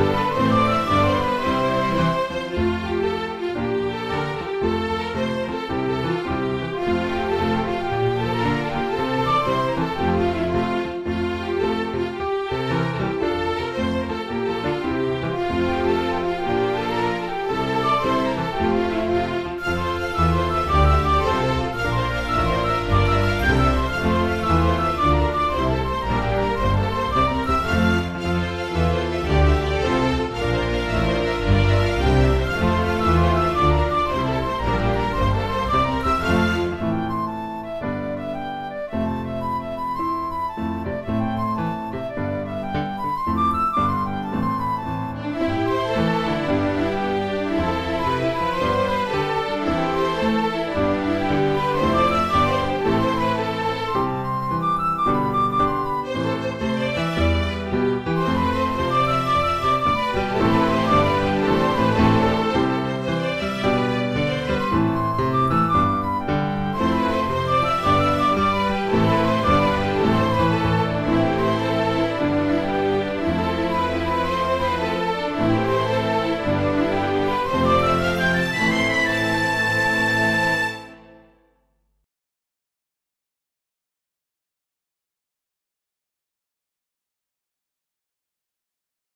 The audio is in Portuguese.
Música